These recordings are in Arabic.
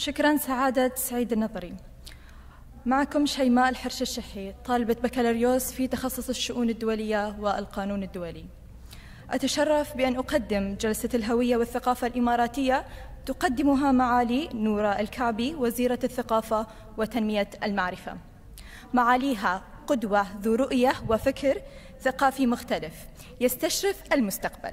شكرا سعادة سعيد النظري. معكم شيماء الحرش الشحي طالبة بكالوريوس في تخصص الشؤون الدولية والقانون الدولي. أتشرف بأن أقدم جلسة الهوية والثقافة الإماراتية تقدمها معالي نورة الكعبي وزيرة الثقافة وتنمية المعرفة. معاليها قدوة ذو رؤية وفكر ثقافي مختلف يستشرف المستقبل.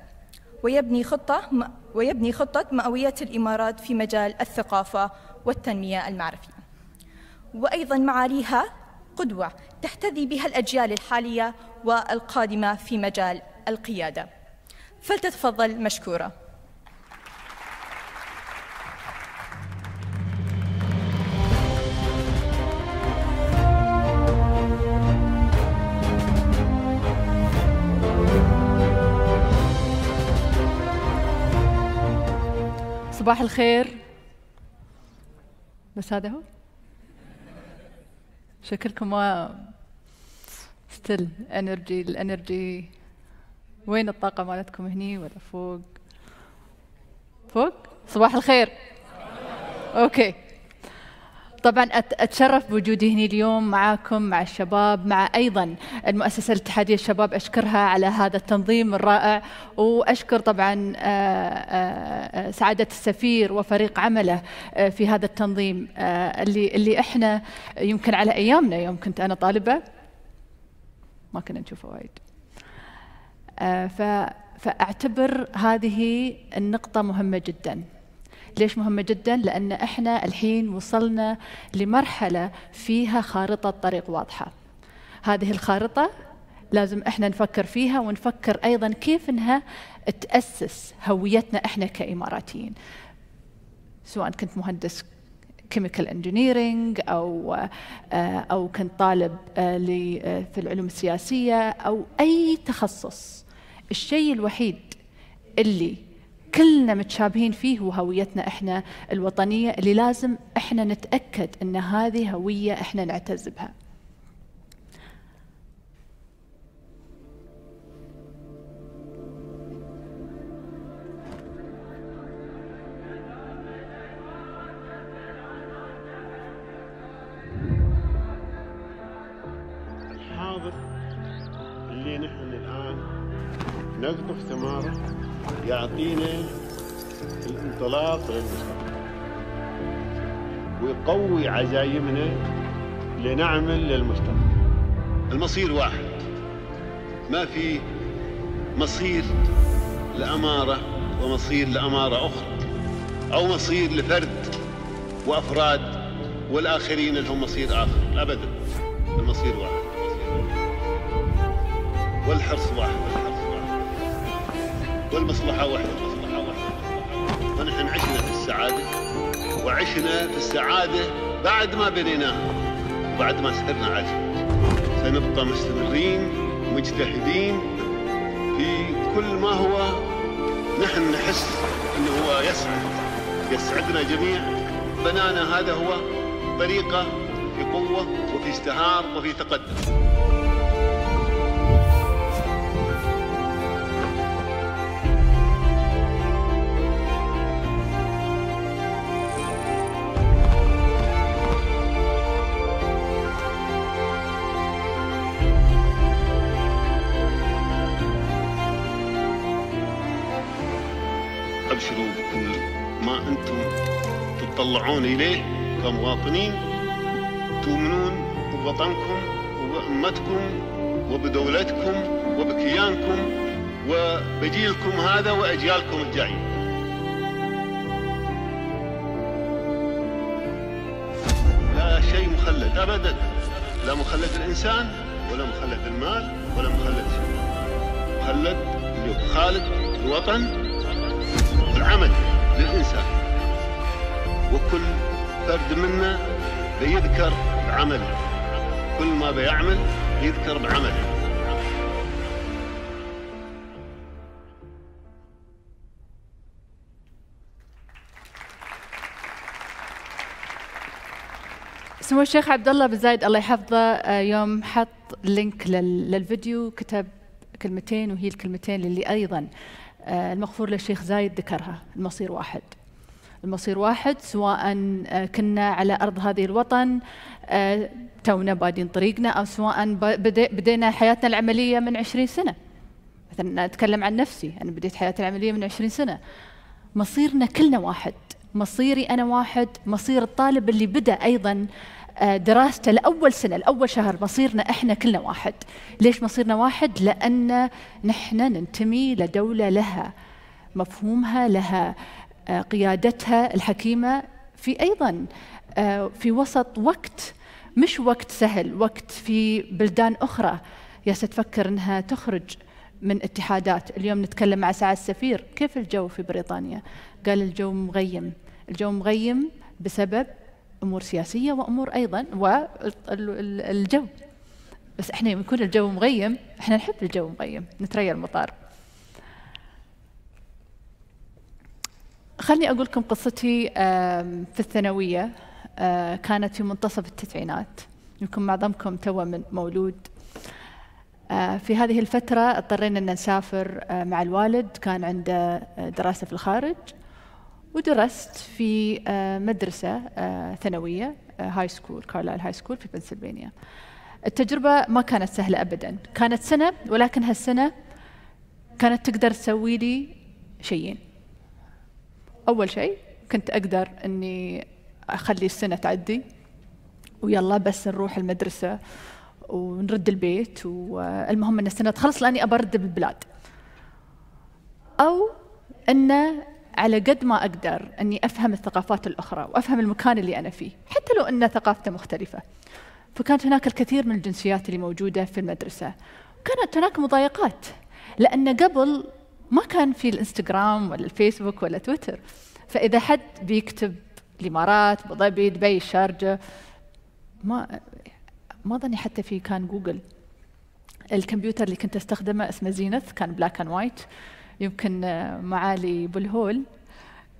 ويبني خطة ويبني خطة مئوية الإمارات في مجال الثقافة والتنمية المعرفية. وأيضا معاليها قدوة تحتذي بها الأجيال الحالية والقادمة في مجال القيادة. فلتتفضل مشكورة. صباح الخير. بس هذا هو. شكلكم ما still energy ال energy وين الطاقة مالتكم هني ولا فوق؟ فوق؟ صباح الخير. okay طبعا أتشرف بوجودي هنا اليوم معاكم مع الشباب مع أيضا المؤسسة الاتحادية للشباب أشكرها على هذا التنظيم الرائع. وأشكر طبعا آه، آه، سعادة السفير وفريق عمله آه، في هذا التنظيم اللي اللي إحنا يمكن على أيامنا يوم كنت أنا طالبة. ما كنا نشوفه وايد. فأعتبر هذه النقطة مهمة جدا. ليش مهمة جدا؟ لأن إحنا الحين وصلنا لمرحلة فيها خارطة طريق واضحة. هذه الخارطة لازم إحنا نفكر فيها ونفكر أيضا كيف إنها تأسس هويتنا إحنا كإماراتيين. سواء كنت مهندس chemical engineering أو آه، أو كنت طالب آه، آه، في العلوم السياسية أو أي تخصص. الشيء الوحيد اللي كلنا متشابهين فيه هو هويتنا إحنا الوطنية اللي لازم إحنا نتأكد إن هذه هوية إحنا نعتز بها. الحاضر اللي نحن الآن نقطف ثماره يعطينا الانطلاق للمستقبل ويقوي عزايمنا لنعمل للمستقبل المصير واحد. ما في مصير لأمارة ومصير لأمارة أخرى أو مصير لفرد وأفراد والآخرين لهم مصير آخر. أبدا. المصير واحد. والحرص واحد. والمصلحة واحدة المصلحة واحدة ونحن عشنا في السعادة وعشنا في السعادة بعد ما بنيناها وبعد ما سهرنا عليها سنبقى مستمرين مجتهدين في كل ما هو نحن نحس إنه هو يسعد. يسعدنا جميع. بنانا هذا هو طريقة في قوة وفي ازدهار وفي تقدم. تطلعون إليه كمواطنين تؤمنون بوطنكم وبأمتكم وبدولتكم وبكيانكم وبجيلكم هذا وأجيالكم الجايه. لا شيء مخلد ابدا لا مخلد الإنسان ولا مخلد المال ولا مخلد شيء. مخلد خالد الوطن العمل للإنسان وكل فرد منا بيذكر بعمله كل ما بيعمل يذكر بعمله سمو الشيخ عبد الله بن زايد الله يحفظه آه، يوم حط لينك للفيديو كتب كلمتين وهي الكلمتين اللي أيضا آه، المغفور للشيخ زايد ذكرها المصير واحد. المصير واحد سواء آه، كنا على أرض هذه الوطن آه، تونا بادين طريقنا أو سواء بدينا حياتنا العملية من عشرين سنة. مثلا أتكلم عن نفسي أنا بديت حياتي العملية من عشرين سنة. مصيرنا كلنا واحد. مصيري أنا واحد مصير الطالب اللي بدأ أيضا آه، دراسته لأول سنة لأول شهر. مصيرنا إحنا كلنا واحد. ليش مصيرنا واحد؟ لأن نحن ننتمي لدولة لها مفهومها لها قيادتها الحكيمة في أيضا آه، في وسط وقت مش وقت سهل وقت في بلدان أخرى. يا تفكر أنها تخرج من اتحادات. اليوم نتكلم مع سعد السفير كيف الجو في بريطانيا؟ قال الجو مغيم. الجو مغيم بسبب أمور سياسية وأمور أيضا والجو. بس إحنا يكون الجو مغيم إحنا نحب الجو مغيم. نتريا المطار. خلني أقول لكم قصتي في الثانوية آه، كانت في منتصف التسعينات. يمكن معظمكم تو من مولود. آه، في هذه الفترة اضطرينا أن نسافر آه، مع الوالد. كان عنده دراسة في الخارج. ودرست في مدرسة ثانوية high school Carlisle High School في بنسلفانيا التجربة ما كانت سهلة أبدا. كانت سنة ولكن هالسنة كانت تقدر تسوي لي شيئين. أول شيء كنت أقدر أني أخلي السنة تعدي. ويلا بس نروح المدرسة ونرد البيت. والمهم أن السنة تخلص لأني أبى أرد البلاد. أو أن على قد ما أقدر أني أفهم الثقافات الأخرى وأفهم المكان اللي أنا فيه حتى لو أن ثقافته مختلفة. فكانت هناك الكثير من الجنسيات اللي موجودة في المدرسة. وكانت هناك مضايقات لأن قبل ما كان في الإنستغرام ولا الفيسبوك ولا تويتر. فإذا حد بيكتب الإمارات أبو ظبي دبي الشارجة ما ما ظني حتى في كان جوجل. الكمبيوتر اللي كنت أستخدمه اسمه Zenith كان black and white يمكن معالي بلهول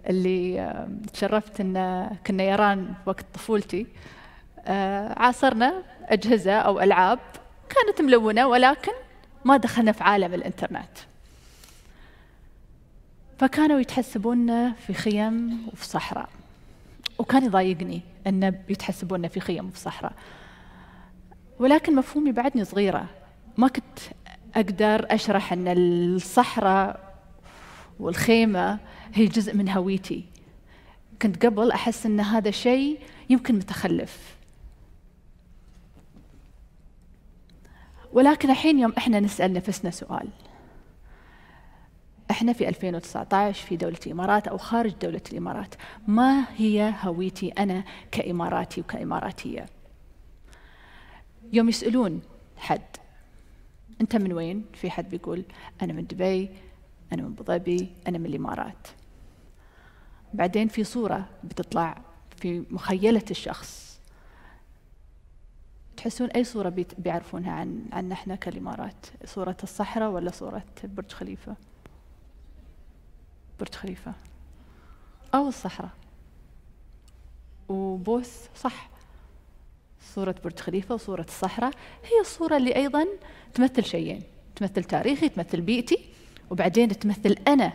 اللي تشرفت إن كنا يران وقت طفولتي. آه، عاصرنا أجهزة أو ألعاب كانت ملونة ولكن ما دخلنا في عالم الإنترنت. فكانوا يتحسبوننا في خيم وفي صحراء. وكان يضايقني أن يتحسبوننا في خيم وفي صحراء. ولكن مفهومي بعدني صغيرة. ما كنت أقدر أشرح أن الصحراء والخيمة هي جزء من هويتي. كنت قبل أحس أن هذا شيء يمكن متخلف. ولكن الحين يوم إحنا نسأل نفسنا سؤال. إحنا في 2019 في دولة الإمارات أو خارج دولة الإمارات. ما هي هويتي أنا كإماراتي وكإماراتية؟ يوم يسألون حد. أنت من وين؟ في حد بيقول أنا من دبي أنا من أبوظبي أنا من الإمارات. بعدين في صورة بتطلع في مخيلة الشخص. تحسون أي صورة بيعرفونها عن عن إحنا كالإمارات؟ صورة الصحراء ولا صورة برج خليفة؟ برج خليفة. أو الصحراء. وبوث صح. صورة برج خليفة وصورة الصحراء هي الصورة اللي أيضا تمثل شيئين. تمثل تاريخي تمثل بيئتي. وبعدين تمثل أنا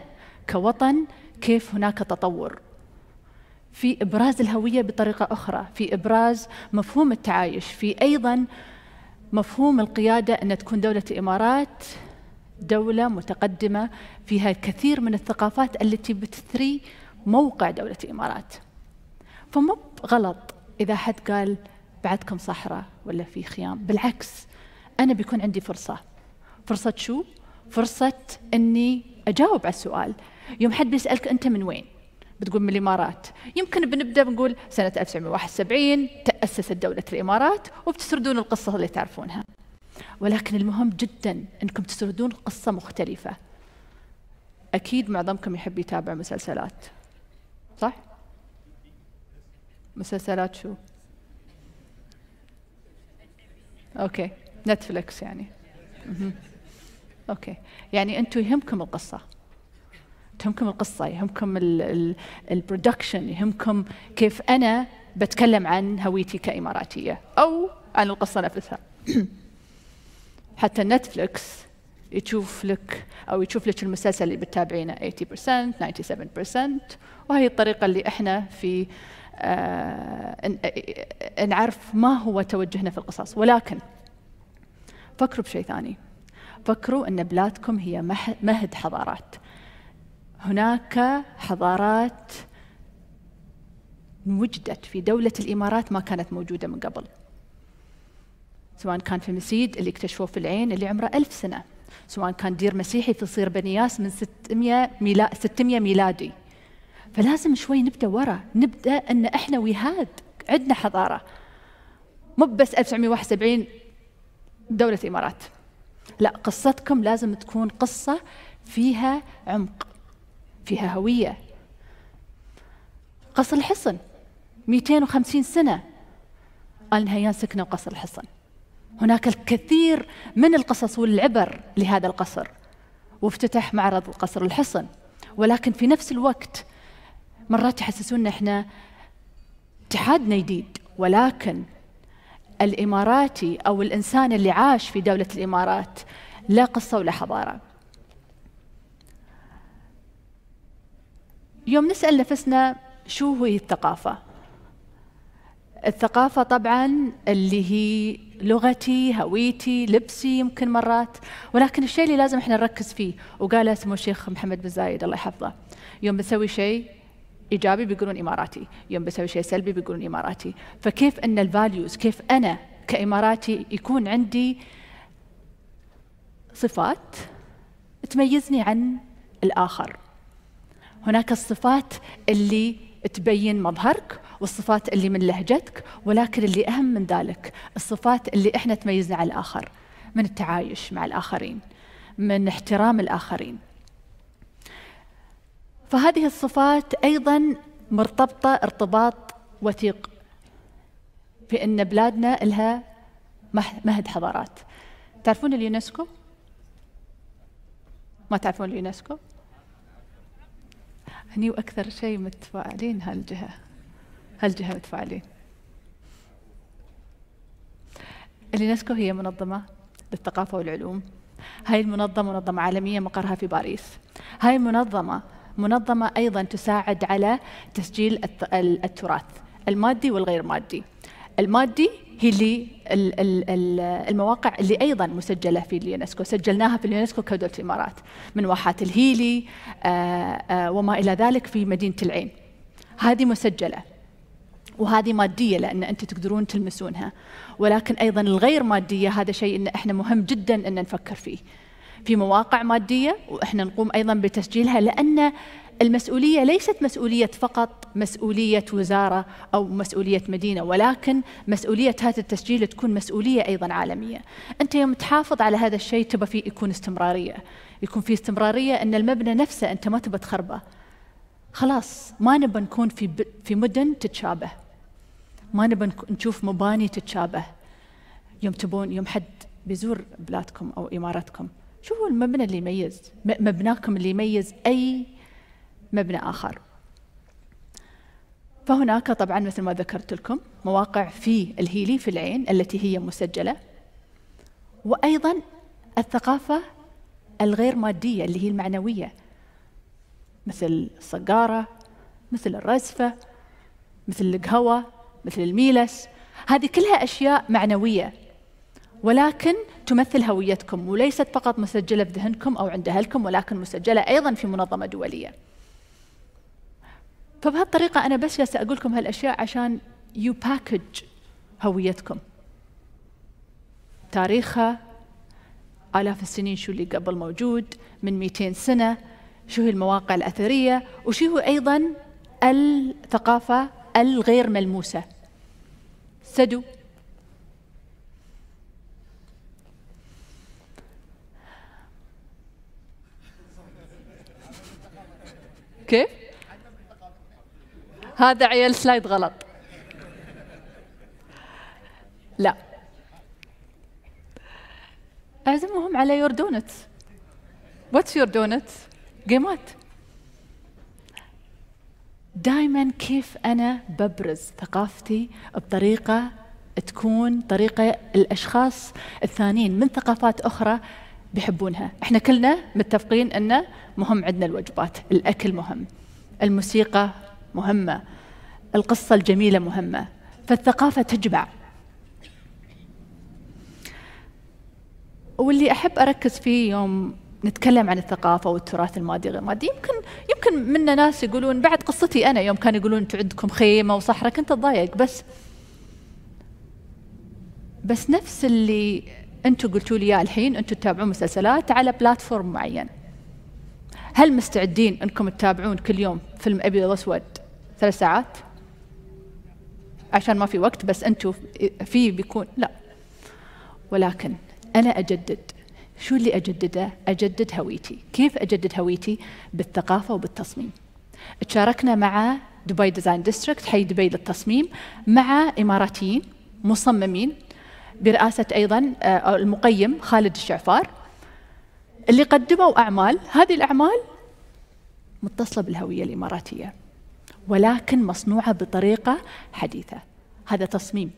كوطن كيف هناك تطور. في إبراز الهوية بطريقة أخرى في إبراز مفهوم التعايش في أيضا مفهوم القيادة أن تكون دولة الإمارات دولة متقدمة فيها الكثير من الثقافات التي بتثري موقع دولة الإمارات. فمو غلط إذا حد قال بعدكم صحراء ولا في خيام. بالعكس أنا بيكون عندي فرصة. فرصة شو؟ فرصة أني أجاوب على السؤال. يوم حد بيسألك أنت من وين؟ بتقول من الإمارات. يمكن بنبدأ بنقول سنة 1971 تأسست دولة الإمارات وبتسردون القصة اللي تعرفونها. ولكن المهم جدا أنكم تسردون قصة مختلفة. أكيد معظمكم يحب يتابع مسلسلات. صح؟ مسلسلات شو؟ okay. Netflix يعني. okay. يعني أنتم يهمكم القصة. تهمكم القصة يهمكم ال production يهمكم كيف أنا بتكلم عن هويتي كإماراتية أو عن القصة نفسها. حتى نتفلكس يشوف لك أو يشوف لك المسلسل اللي بتتابعينه 80% 97% وهي الطريقة اللي إحنا في آه نعرف ما هو توجهنا في القصص. ولكن فكروا بشيء ثاني. فكروا أن بلادكم هي مهد حضارات. هناك حضارات وجدت في دولة الإمارات ما كانت موجودة من قبل. سواء كان في مسيد اللي اكتشفوه في العين اللي عمره ألف سنة. سواء كان دير مسيحي في صير بنياس من 600 ميلا 600 ميلادي. فلازم شوي نبدأ ورا. نبدأ أن إحنا وهاد عندنا حضارة. مو بس 1971 دولة الإمارات. لا قصتكم لازم تكون قصة فيها عمق فيها هوية. قصر الحصن 250 سنة. آل نهيان سكنوا قصر الحصن. هناك الكثير من القصص والعبر لهذا القصر وافتتح معرض قصر الحصن. ولكن في نفس الوقت مرات يحسسونا إحنا اتحادنا جديد ولكن الإماراتي أو الإنسان اللي عاش في دولة الإمارات لا قصة ولا حضارة. يوم نسأل نفسنا شو هي الثقافة؟ الثقافة طبعا اللي هي لغتي هويتي لبسي يمكن مرات. ولكن الشيء اللي لازم إحنا نركز فيه وقال سمو الشيخ محمد بن زايد الله يحفظه يوم بنسوي شيء إيجابي بيقولون إماراتي يوم بسوي شيء سلبي بيقولون إماراتي. فكيف أن الفاليوز كيف أنا كإماراتي يكون عندي صفات تميزني عن الآخر؟ هناك الصفات اللي تبين مظهرك والصفات اللي من لهجتك ولكن اللي أهم من ذلك الصفات اللي إحنا تميزنا على الآخر من التعايش مع الآخرين من احترام الآخرين فهذه الصفات أيضا مرتبطة ارتباط وثيق بأن بلادنا لها مهد حضارات تعرفون اليونسكو؟ ما تعرفون اليونسكو؟ هني وأكثر شيء متفاعلين هالجهة هالجهة متفاعلين اليونسكو هي منظمة للثقافة والعلوم. هاي المنظمة منظمة عالمية مقرها في باريس. هاي المنظمة منظمة أيضا تساعد على تسجيل التراث المادي والغير مادي. المادي هي اللي المواقع اللي أيضا مسجلة في اليونسكو. سجلناها في اليونسكو كدولة الإمارات من واحات الهيلي آه، آه، وما إلى ذلك في مدينة العين. هذه مسجلة وهذه مادية لأن أنتم تقدرون تلمسونها. ولكن أيضا الغير مادية هذا شيء إن إحنا مهم جدا إن نفكر فيه. في مواقع مادية وإحنا نقوم أيضا بتسجيلها لأن المسؤولية ليست مسؤولية فقط مسؤولية وزارة أو مسؤولية مدينة ولكن مسؤولية هذا التسجيل تكون مسؤولية أيضا عالمية. أنت يوم تحافظ على هذا الشيء تبى فيه يكون استمرارية. يكون في استمرارية أن المبنى نفسه أنت ما تبى تخربه. خلاص ما نبى نكون في في مدن تتشابه. ما نبى نشوف مباني تتشابه. يوم تبون يوم حد بيزور بلادكم أو امارتكم شو هو المبنى اللي يميز؟ مبناكم اللي يميز أي مبنى آخر. فهناك طبعا مثل ما ذكرت لكم مواقع في الهيلي في العين التي هي مسجلة. وأيضا الثقافة الغير مادية اللي هي المعنوية مثل الصقارة مثل الرزفة مثل القهوة مثل الميلس. هذه كلها أشياء معنوية ولكن تمثل هويتكم وليست فقط مسجلة بذهنكم أو عند أهلكم ولكن مسجلة أيضا في منظمة دولية. فبهالطريقة أنا بس جالسة أقول لكم هالأشياء عشان you package هويتكم. تاريخها آلاف السنين شو اللي قبل موجود من 200 سنة شو هي المواقع الأثرية وشو هو أيضا الثقافة الغير ملموسة سدو كيف؟ هذا عيال سلايد غلط. لا. أعزمهم على يور دونتس واتس يور دونتس جيمات دائما كيف أنا ببرز ثقافتي بطريقة تكون طريقة الأشخاص الثانيين من ثقافات أخرى بيحبونها. إحنا كلنا متفقين أنه مهم عندنا الوجبات. الأكل مهم. الموسيقى مهمة. القصة الجميلة مهمة. فالثقافة تجمع واللي أحب أركز فيه يوم نتكلم عن الثقافة والتراث المادي غير مادي يمكن يمكن منا ناس يقولون بعد قصتي أنا يوم كانوا يقولون أنتم عندكم خيمة وصحراء كنت أتضايق. بس بس نفس اللي أنتم قلتوا لي إياه الحين أنتم تتابعون مسلسلات على بلاتفورم معين. هل مستعدين أنكم تتابعون كل يوم فيلم أبيض وأسود؟ ثلاث ساعات؟ عشان ما في وقت بس أنتم في بيكون لا ولكن أنا أجدد شو اللي أجدده؟ أجدد هويتي كيف أجدد هويتي؟ بالثقافة وبالتصميم تشاركنا مع دبي Design District حي دبي للتصميم مع إماراتيين مصممين برئاسة أيضا آه، المقيم خالد الشعفار اللي قدموا أعمال هذه الأعمال متصلة بالهوية الإماراتية ولكن مصنوعة بطريقة حديثة. هذا تصميم.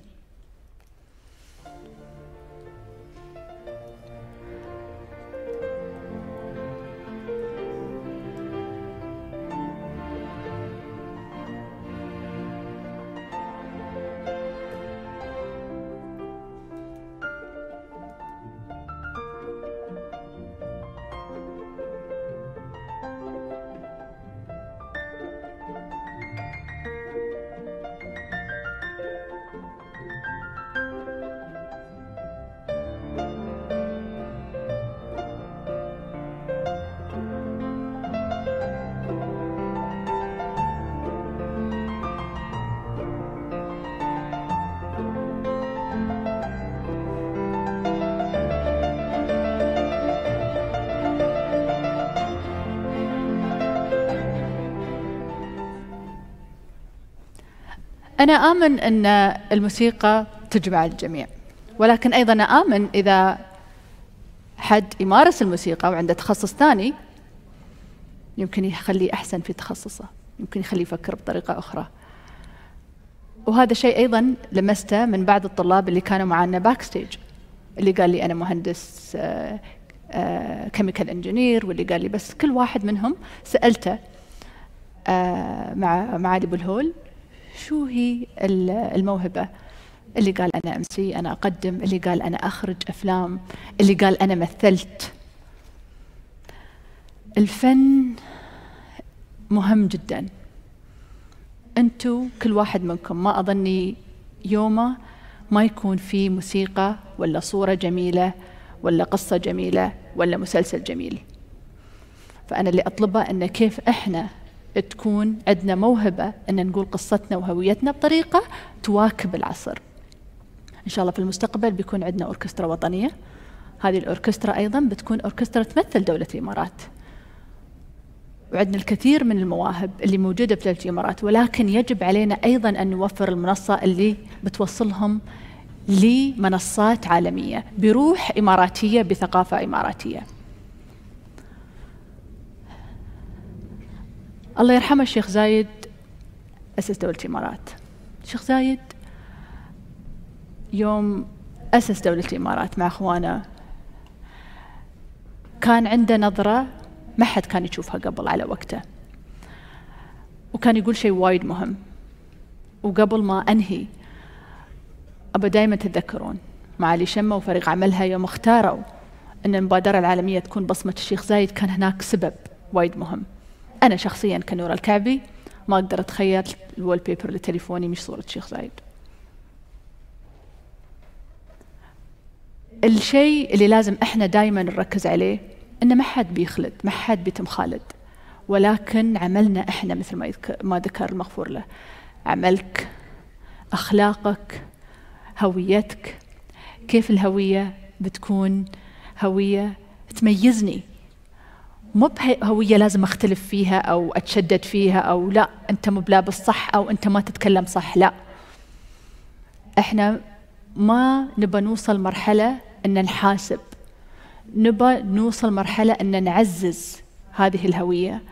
أنا آمن أن الموسيقى تجمع الجميع ولكن أيضا آمن إذا حد يمارس الموسيقى وعنده تخصص ثاني يمكن يخليه أحسن في تخصصه يمكن يخليه يفكر بطريقة أخرى. وهذا شيء أيضا لمسته من بعض الطلاب اللي كانوا معنا backstage اللي قال لي أنا مهندس chemical engineer واللي قال لي بس كل واحد منهم سألته آه، مع معالي بالهول شو هي الموهبة؟ اللي قال أنا أمسي أنا أقدم اللي قال أنا أخرج أفلام اللي قال أنا مثلت. الفن مهم جدا. أنتوا كل واحد منكم ما أظني يومه ما يكون في موسيقى ولا صورة جميلة ولا قصة جميلة ولا مسلسل جميل. فأنا اللي أطلبه أن كيف إحنا تكون عندنا موهبة أن نقول قصتنا وهويتنا بطريقة تواكب العصر. إن شاء الله في المستقبل بيكون عندنا أوركسترا وطنية. هذه الأوركسترا أيضا بتكون أوركسترا تمثل دولة الإمارات. وعندنا الكثير من المواهب اللي موجودة في دولة الإمارات ولكن يجب علينا أيضا أن نوفر المنصة اللي بتوصلهم لمنصات عالمية بروح إماراتية بثقافة إماراتية. الله يرحمه الشيخ زايد أسس دولة الإمارات. الشيخ زايد يوم أسس دولة الإمارات مع أخوانه. كان عنده نظرة ما حد كان يشوفها قبل على وقته. وكان يقول شيء وايد مهم. وقبل ما أنهي أبا دائما تتذكرون معالي شمة وفريق عملها يوم اختاروا أن المبادرة العالمية تكون بصمة الشيخ زايد. كان هناك سبب وايد مهم. أنا شخصيا كنور الكعبي ما أقدر أتخيل الوول بيبر لتليفوني مش صورة شيخ زايد. الشيء اللي لازم إحنا دائما نركز عليه ان ما حد بيخلد ما حد بيتم خالد. ولكن عملنا إحنا مثل ما ما ذكر المغفور له. عملك أخلاقك هويتك. كيف الهوية بتكون هوية تميزني مو بهوية لازم أختلف فيها أو أتشدد فيها أو لا أنت مو بلابس صح أو أنت ما تتكلم صح لا. إحنا ما نبى نوصل مرحلة أن نحاسب. نبى نوصل مرحلة أن نعزز هذه الهوية.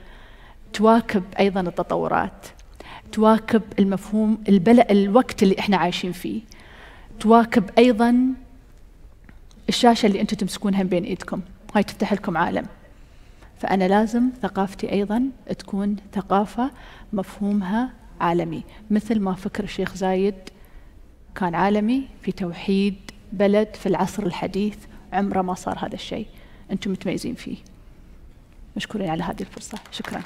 تواكب أيضا التطورات. تواكب المفهوم البلد الوقت اللي إحنا عايشين فيه. تواكب أيضا الشاشة اللي أنتم تمسكونها بين إيدكم. هاي تفتح لكم عالم. فأنا لازم ثقافتي أيضا تكون ثقافة مفهومها عالمي مثل ما فكر الشيخ زايد كان عالمي في توحيد بلد في العصر الحديث عمره ما صار هذا الشيء. أنتم متميزين فيه. مشكورين على هذه الفرصة. شكرا.